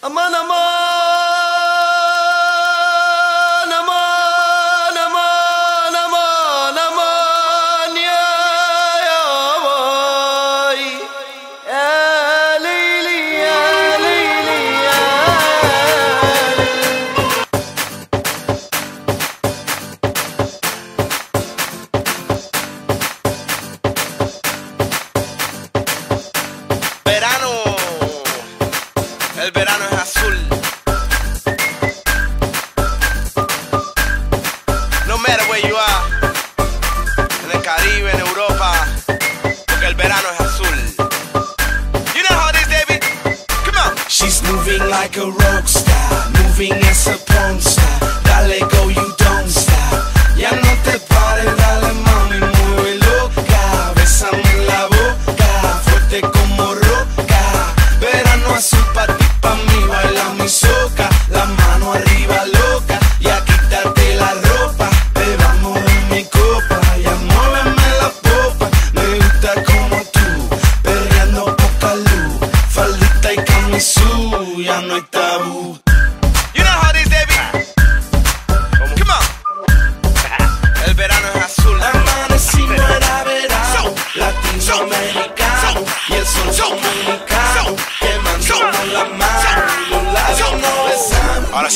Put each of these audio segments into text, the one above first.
Aman aman Caribe,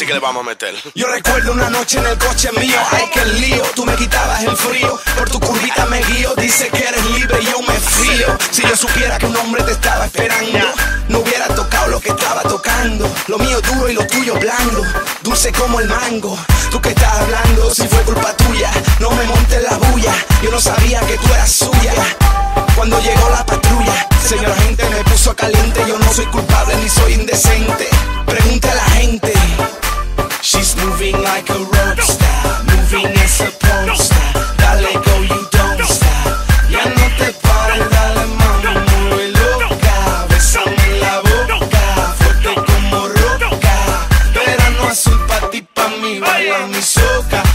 que le vamos a meter. Yo recuerdo una noche en el coche mío, ay que lío, tú me quitabas el frío, por tu curvita me guío, dice que eres libre y yo me fío. Si yo supiera que un hombre te estaba esperando, no hubiera tocado lo que estaba tocando. Lo mío duro y lo tuyo blando, dulce como el mango. Tú que estás hablando, si fue culpa tuya, no me montes la bulla, yo no sabía que tú eras suya. Cuando llegó la patrulla, señor gente me puso caliente, yo no soy culpable ni soy indecente. Pregunte a la gente. Like a rock star, moving as a. Dale go, you don't stop. Ya no te pares, dale mami, mueve loca. Bésame la boca, fuerte como roca. Verano azul pa' ti, pa' mí, baila mi soca.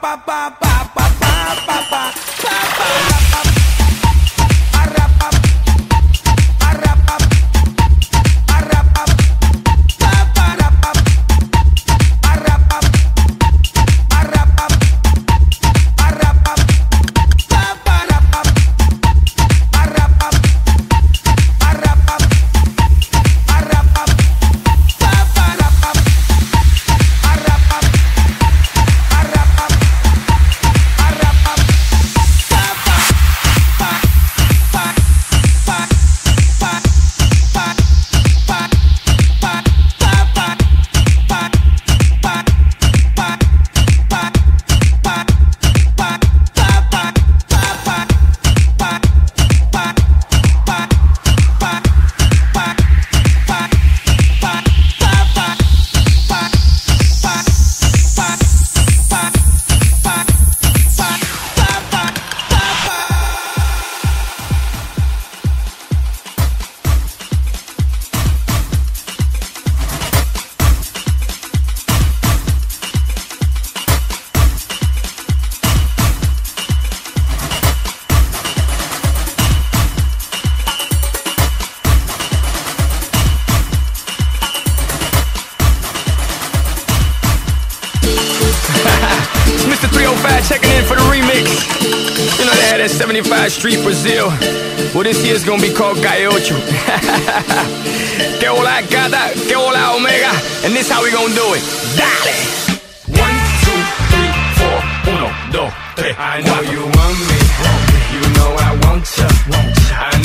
ba ba ba. 75 Street, Brazil. Well, this year's gonna be called Calle Ocho. que hola gata, que hola omega. And this how we gonna do it. Dale! One, two, three, four. Uno, dos, tres. I know you want me. You know I want ya. I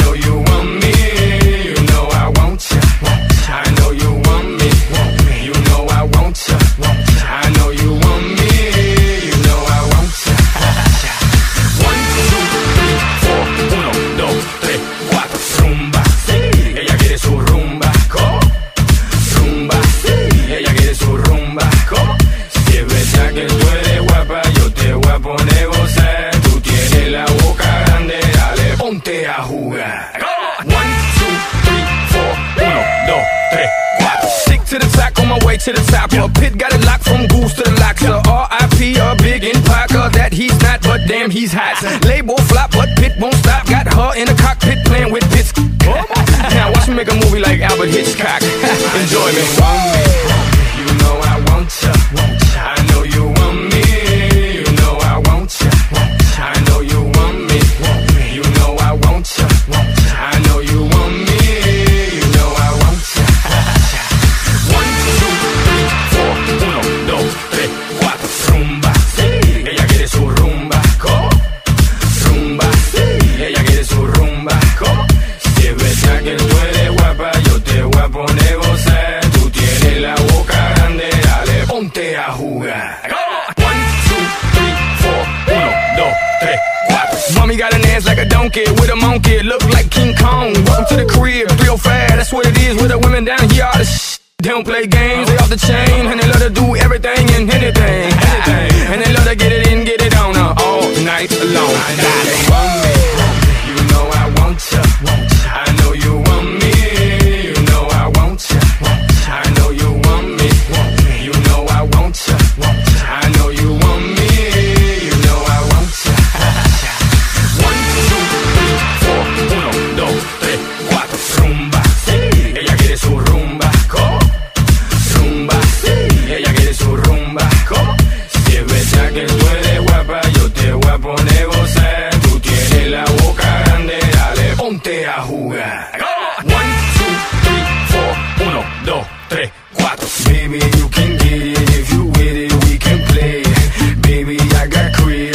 que tú eres guapa, yo te voy a poner gozar. Tú tienes la boca grande, dale, ponte a jugar. One, two, three, four. Uno, dos, tres, cuatro. Stick to the track on my way to the top. A pit got it locked from goose to the lock. So R.I.P. a big in Parker that he's not, but damn he's hot. Label flop, but Pit won't stop. Got her in the cockpit playing with bits. now watch me make a movie like Alfred Hitchcock. Enjoy me. Mommy got an ass like a donkey with a monkey. Look like King Kong. Welcome to the crib, 305. That's what it is with the women down here. All the sh- they don't play games, they off the chain, and they love to do everything and anything, anything. And they love to get it in, get it on uh, all night long. Dale. career